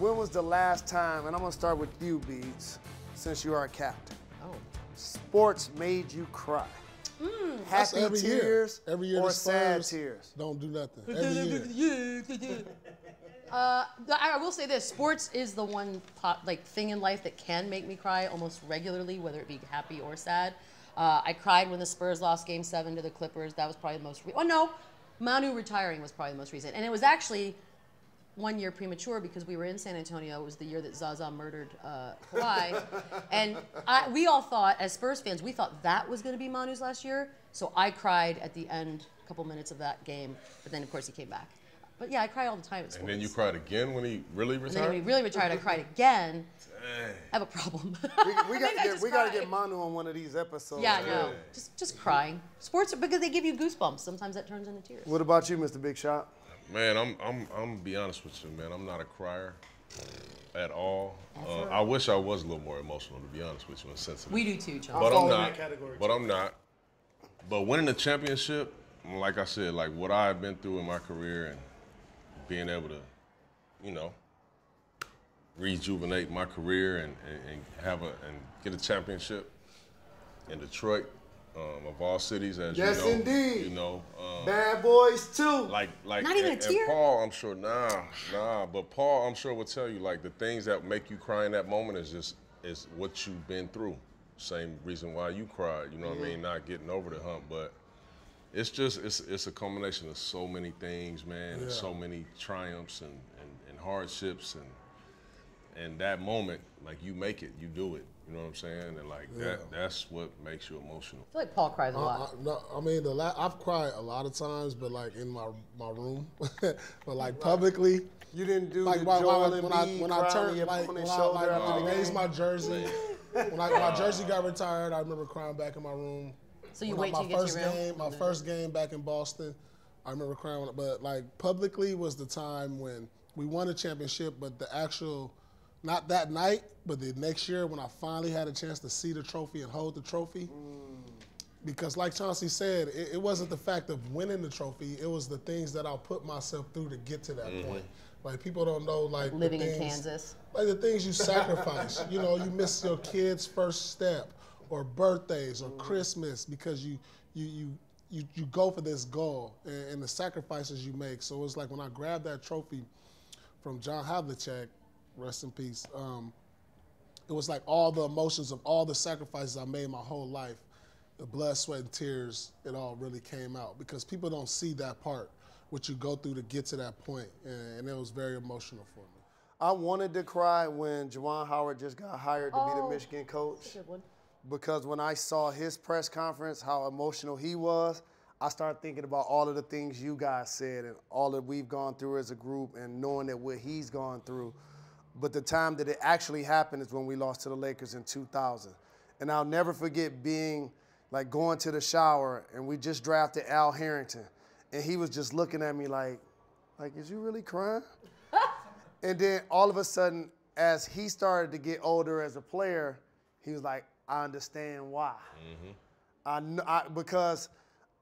When was the last time, and I'm gonna start with you, Beats, since you are a captain. Oh. Sports made you cry. That's Happy every tears year. Every year or sad tears. Don't do nothing. Every year. Uh, I I will say this: sports is the one pot, like thing in life that can make me cry almost regularly, whether it be happy or sad. Uh, I cried when the Spurs lost Game Seven to the Clippers. That was probably the most. Re- oh no, Manu retiring was probably the most recent, and it was actually one year premature because we were in San Antonio. It was the year that Zaza murdered uh, Kawhi, and I, we all thought, as Spurs fans, we thought that was going to be Manu's last year. So I cried at the end, a couple minutes of that game, but then of course he came back. But yeah, I cry all the time at sports. And then you cried again when he really And then when he really retired, I cried again. Dang. I have a problem. We, we got to get we got to get Manu on one of these episodes. Yeah, I know. Just just crying. Sports are because they give you goosebumps. Sometimes that turns into tears. What about you, Mr. Big Shot? Man, I'm I'm I'm gonna be honest with you, man. I'm not a crier at all. Uh, I wish I was a little more emotional, to be honest with you, and sensitive. We do too, John. but I'm in not. that category, But I'm not. But winning the championship, like I said, like what I've been through in my career and being able to, you know, rejuvenate my career and, and, and have a and get a championship in Detroit, um, of all cities, as Yes, you know. indeed. You know, um, Bad Boys too. like like Not even and, a tear? and Paul, I'm sure nah, nah, but Paul, I'm sure will tell you like the things that make you cry in that moment is just is what you've been through. Same reason why you cried, you know what I mean, not getting over the hump, but it's just it's it's a combination of so many things, man, and so many triumphs and, and, and hardships and and that moment, like you make it, you do it. You know what I'm saying? And like that that's what makes you emotional. I feel like Paul cries a lot. I, no, I mean, the la- I've cried a lot of times, but like in my my room, but like publicly. you didn't do Like the when, Joel when, I, Embiid when I crying on turned, like, when I, shoulder like, after when raised my jersey, when I, my jersey got retired, I remember crying back in my room. So you When I- wait till my you get to first your room? game, my mm-hmm. first game back in Boston, I remember crying. But like publicly was the time when we won a championship, but the actual, not that night, but the next year when I finally had a chance to see the trophy and hold the trophy. Mm. Because like Chauncey said, it, it wasn't the fact of winning the trophy; it was the things that I put myself through to get to that mm-hmm. point. Like people don't know, like the Living in things- Kansas. like the things you sacrifice. you know, you miss your kid's first step, or birthdays, or mm. Christmas because you you you you, you go for this goal and, and the sacrifices you make. So it's like when I grabbed that trophy from John Havlicek, rest in peace. Um, it was like all the emotions of all the sacrifices I made my whole life, the blood, sweat, and tears. It all really came out because people don't see that part, what you go through to get to that point, and, and it was very emotional for me. I wanted to cry when Juwan Howard just got hired to be the Oh. Michigan coach Good one. because when I saw his press conference, how emotional he was, I started thinking about all of the things you guys said and all that we've gone through as a group and knowing that what he's gone through. But the time that it actually happened is when we lost to the Lakers in 2000. And I'll never forget being like going to the shower and we just drafted Al Harrington. And he was just looking at me like, like, is you really crying? And then all of a sudden, as he started to get older as a player, he was like, I understand why. Mm-hmm. I, I because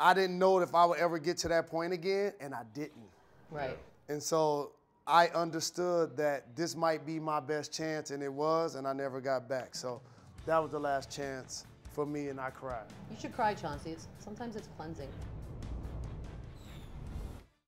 I didn't know if I would ever get to that point again, and I didn't. Right. And so I understood that this might be my best chance, and it was, and I never got back. So that was the last chance for me, and I cried. You should cry, Chauncey. It's, sometimes it's cleansing.